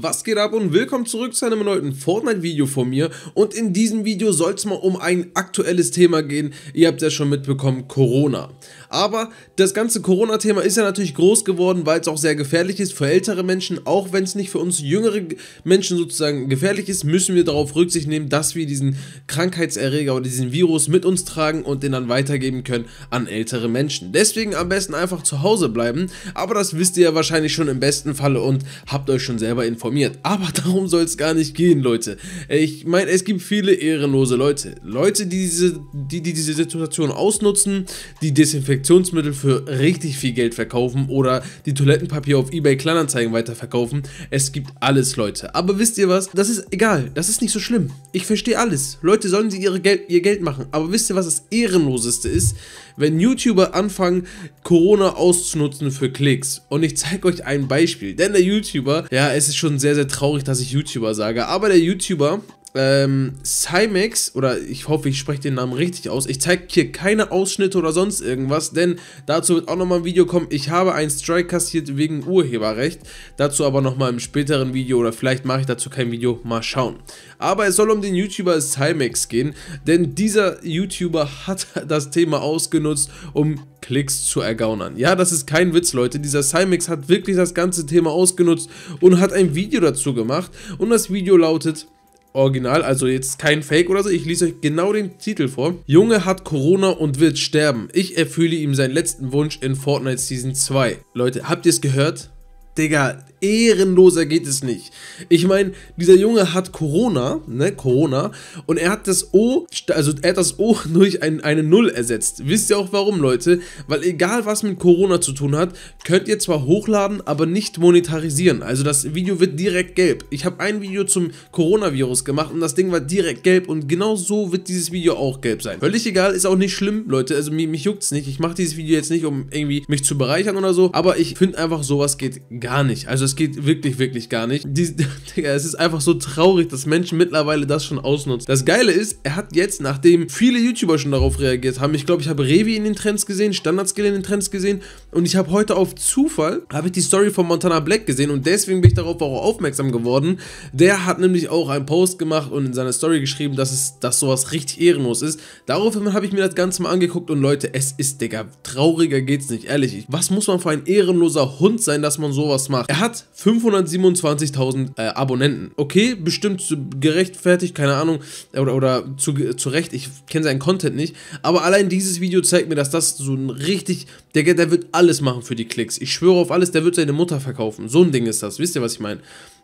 Was geht ab und willkommen zurück zu einem neuen Fortnite-Video von mir. Und in diesem Video soll es mal um ein aktuelles Thema gehen, ihr habt ja schon mitbekommen, Corona. Aber das ganze Corona-Thema ist ja natürlich groß geworden, weil es auch sehr gefährlich ist für ältere Menschen, auch wenn es nicht für uns jüngere Menschen sozusagen gefährlich ist, müssen wir darauf Rücksicht nehmen, dass wir diesen Krankheitserreger oder diesen Virus mit uns tragen und den dann weitergeben können an ältere Menschen. Deswegen am besten einfach zu Hause bleiben, aber das wisst ihr ja wahrscheinlich schon im besten Falle und habt euch schon selber informiert informiert. Aber darum soll es gar nicht gehen, Leute. Ich meine, es gibt viele ehrenlose Leute. Leute, die diese, die, die diese Situation ausnutzen, die Desinfektionsmittel für richtig viel Geld verkaufen oder die Toilettenpapier auf eBay Kleinanzeigen weiterverkaufen. Es gibt alles, Leute. Aber wisst ihr was? Das ist egal. Das ist nicht so schlimm. Ich verstehe alles. Leute sollen sie ihre Geld, ihr Geld machen. Aber wisst ihr, was das Ehrenloseste ist? Wenn YouTuber anfangen, Corona auszunutzen für Klicks. Und ich zeige euch ein Beispiel. Denn der YouTuber, ja, es ist schon sehr, sehr traurig, dass ich YouTuber sage, aber der YouTuber ähm, Cymex, oder ich hoffe, ich spreche den Namen richtig aus. Ich zeige hier keine Ausschnitte oder sonst irgendwas, denn dazu wird auch nochmal ein Video kommen. Ich habe einen Strike kassiert wegen Urheberrecht. Dazu aber nochmal im späteren Video oder vielleicht mache ich dazu kein Video. Mal schauen. Aber es soll um den YouTuber Cymex gehen, denn dieser YouTuber hat das Thema ausgenutzt, um Klicks zu ergaunern. Ja, das ist kein Witz, Leute. Dieser Cymex hat wirklich das ganze Thema ausgenutzt und hat ein Video dazu gemacht. Und das Video lautet Original, also jetzt kein Fake oder so. Ich lese euch genau den Titel vor. Junge hat Corona und wird sterben. Ich erfülle ihm seinen letzten Wunsch in Fortnite Season 2. Leute, habt ihr es gehört? Digga, ehrenloser geht es nicht. Ich meine, dieser Junge hat Corona, ne, Corona, und er hat das O, also er hat das O durch ein, eine Null ersetzt. Wisst ihr auch warum, Leute? Weil egal was mit Corona zu tun hat, könnt ihr zwar hochladen, aber nicht monetarisieren. Also das Video wird direkt gelb. Ich habe ein Video zum Coronavirus gemacht und das Ding war direkt gelb und genau so wird dieses Video auch gelb sein. Völlig egal, ist auch nicht schlimm, Leute, also mich, mich juckt es nicht. Ich mache dieses Video jetzt nicht, um irgendwie mich zu bereichern oder so, aber ich finde einfach, sowas geht gar nicht. Also es geht wirklich, wirklich gar nicht. Die, Digga, es ist einfach so traurig, dass Menschen mittlerweile das schon ausnutzen. Das Geile ist, er hat jetzt, nachdem viele YouTuber schon darauf reagiert haben, ich glaube, ich habe Revi in den Trends gesehen, Standardskill in den Trends gesehen und ich habe heute auf Zufall, habe ich die Story von Montana Black gesehen und deswegen bin ich darauf auch aufmerksam geworden. Der hat nämlich auch einen Post gemacht und in seiner Story geschrieben, dass es, dass sowas richtig ehrenlos ist. Daraufhin habe ich mir das Ganze mal angeguckt und Leute, es ist, Digga, trauriger geht's nicht, ehrlich. Was muss man für ein ehrenloser Hund sein, dass man sowas macht? Er hat 527.000 äh, Abonnenten. Okay, bestimmt gerechtfertigt, keine Ahnung, oder, oder zu, zu Recht, ich kenne seinen Content nicht, aber allein dieses Video zeigt mir, dass das so ein richtig, der, der wird alles machen für die Klicks. Ich schwöre auf alles, der wird seine Mutter verkaufen. So ein Ding ist das, wisst ihr, was ich meine?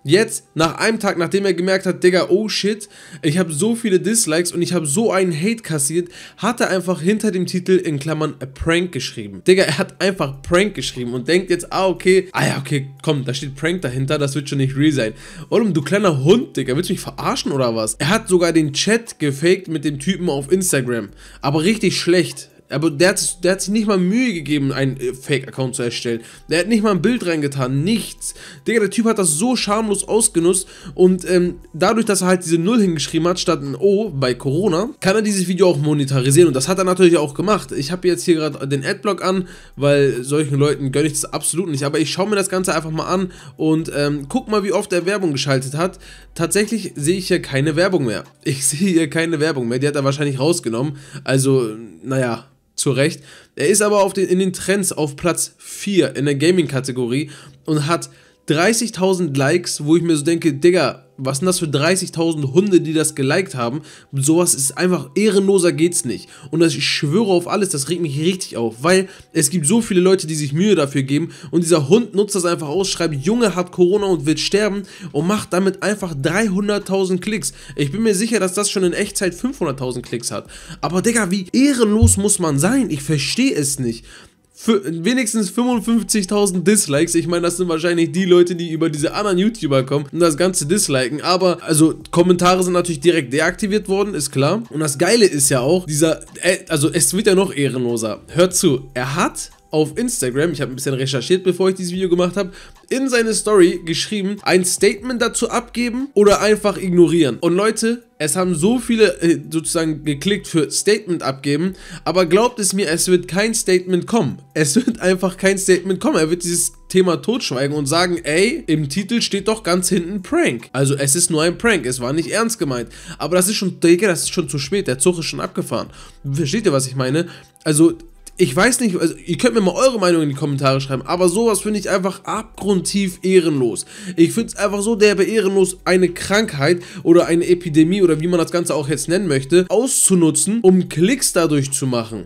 Jetzt, nach einem Tag, nachdem er gemerkt hat, Digga, oh shit, ich habe so viele Dislikes und ich habe so einen Hate kassiert, hat er einfach hinter dem Titel in Klammern a Prank geschrieben. Digga, er hat einfach Prank geschrieben und denkt jetzt, ah, okay, ah ja, okay, komm, da steht Prank dahinter, das wird schon nicht real sein. Olum, du kleiner Hund, Digga, willst du mich verarschen oder was? Er hat sogar den Chat gefaked mit dem Typen auf Instagram, aber richtig schlecht. Aber der hat, der hat sich nicht mal Mühe gegeben, einen äh, Fake-Account zu erstellen. Der hat nicht mal ein Bild reingetan, nichts. Digga, der Typ hat das so schamlos ausgenutzt und ähm, dadurch, dass er halt diese Null hingeschrieben hat, statt ein O bei Corona, kann er dieses Video auch monetarisieren und das hat er natürlich auch gemacht. Ich habe jetzt hier gerade den Adblock an, weil solchen Leuten gönne ich das absolut nicht, aber ich schaue mir das Ganze einfach mal an und ähm, guck mal, wie oft er Werbung geschaltet hat. Tatsächlich sehe ich hier keine Werbung mehr. Ich sehe hier keine Werbung mehr, die hat er wahrscheinlich rausgenommen. Also, naja, zu Recht. Er ist aber den, in den Trends auf Platz 4 in der Gaming-Kategorie und hat 30.000 Likes, wo ich mir so denke, Digga, was sind das für 30.000 Hunde, die das geliked haben? Sowas ist einfach ehrenloser geht's nicht. Und das, ich schwöre auf alles, das regt mich richtig auf, weil es gibt so viele Leute, die sich Mühe dafür geben und dieser Hund nutzt das einfach aus, schreibt, Junge hat Corona und wird sterben und macht damit einfach 300.000 Klicks. Ich bin mir sicher, dass das schon in Echtzeit 500.000 Klicks hat. Aber Digga, wie ehrenlos muss man sein? Ich verstehe es nicht wenigstens 55.000 Dislikes. Ich meine, das sind wahrscheinlich die Leute, die über diese anderen YouTuber kommen und das Ganze disliken. Aber, also, Kommentare sind natürlich direkt deaktiviert worden, ist klar. Und das Geile ist ja auch, dieser, äh, also, es wird ja noch ehrenloser. Hört zu, er hat auf Instagram, ich habe ein bisschen recherchiert, bevor ich dieses Video gemacht habe, in seine Story geschrieben, ein Statement dazu abgeben oder einfach ignorieren. Und Leute, es haben so viele äh, sozusagen geklickt für Statement abgeben, aber glaubt es mir, es wird kein Statement kommen. Es wird einfach kein Statement kommen. Er wird dieses Thema totschweigen und sagen, ey, im Titel steht doch ganz hinten Prank. Also es ist nur ein Prank, es war nicht ernst gemeint. Aber das ist schon, Digga, das ist schon zu spät, der Zug ist schon abgefahren. Versteht ihr, was ich meine? Also ich weiß nicht, also ihr könnt mir mal eure Meinung in die Kommentare schreiben, aber sowas finde ich einfach abgrundtief ehrenlos. Ich finde es einfach so derbe ehrenlos, eine Krankheit oder eine Epidemie oder wie man das Ganze auch jetzt nennen möchte, auszunutzen, um Klicks dadurch zu machen.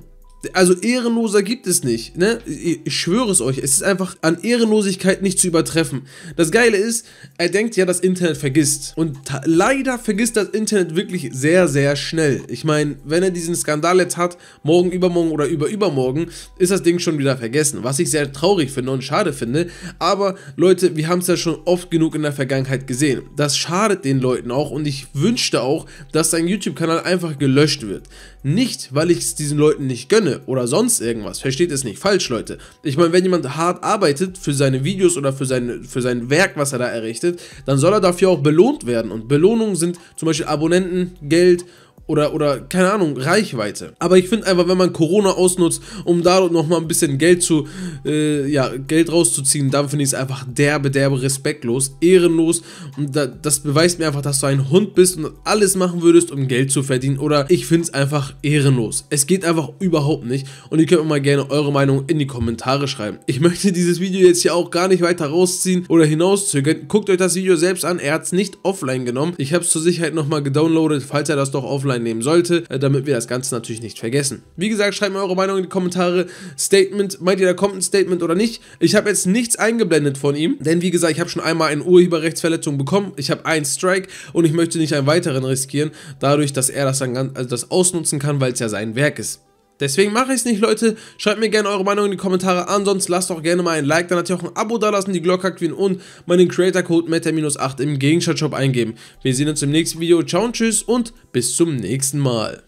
Also ehrenloser gibt es nicht, ne? Ich schwöre es euch, es ist einfach an Ehrenlosigkeit nicht zu übertreffen. Das Geile ist, er denkt ja, das Internet vergisst. Und leider vergisst das Internet wirklich sehr, sehr schnell. Ich meine, wenn er diesen Skandal jetzt hat, morgen, übermorgen oder überübermorgen, ist das Ding schon wieder vergessen. Was ich sehr traurig finde und schade finde. Aber Leute, wir haben es ja schon oft genug in der Vergangenheit gesehen. Das schadet den Leuten auch und ich wünschte auch, dass sein YouTube-Kanal einfach gelöscht wird. Nicht, weil ich es diesen Leuten nicht gönne, Sinne oder sonst irgendwas. Versteht es nicht falsch, Leute. Ich meine, wenn jemand hart arbeitet für seine Videos oder für, seine, für sein Werk, was er da errichtet, dann soll er dafür auch belohnt werden. Und Belohnungen sind zum Beispiel Abonnenten, Geld oder, oder keine Ahnung, Reichweite. Aber ich finde einfach, wenn man Corona ausnutzt, um da nochmal ein bisschen Geld zu, äh, ja, Geld rauszuziehen, dann finde ich es einfach derbe, derbe respektlos, ehrenlos und da, das beweist mir einfach, dass du ein Hund bist und alles machen würdest, um Geld zu verdienen oder ich finde es einfach ehrenlos. Es geht einfach überhaupt nicht und ihr könnt mir mal gerne eure Meinung in die Kommentare schreiben. Ich möchte dieses Video jetzt hier auch gar nicht weiter rausziehen oder hinauszögern. Guckt euch das Video selbst an, er hat es nicht offline genommen. Ich habe es zur Sicherheit nochmal gedownloadet, falls er das doch offline nehmen sollte, äh, damit wir das Ganze natürlich nicht vergessen. Wie gesagt, schreibt mir eure Meinung in die Kommentare. Statement, meint ihr, da kommt ein Statement oder nicht? Ich habe jetzt nichts eingeblendet von ihm, denn wie gesagt, ich habe schon einmal eine Urheberrechtsverletzung bekommen. Ich habe einen Strike und ich möchte nicht einen weiteren riskieren, dadurch, dass er das dann ganz, also das ausnutzen kann, weil es ja sein Werk ist. Deswegen mache ich es nicht, Leute. Schreibt mir gerne eure Meinung in die Kommentare. Ansonsten lasst doch gerne mal ein Like, dann natürlich auch ein Abo da lassen, die Glocke aktivieren und meinen Creator-Code META-8 im Gegenstand-Shop eingeben. Wir sehen uns im nächsten Video. Ciao und tschüss und bis zum nächsten Mal.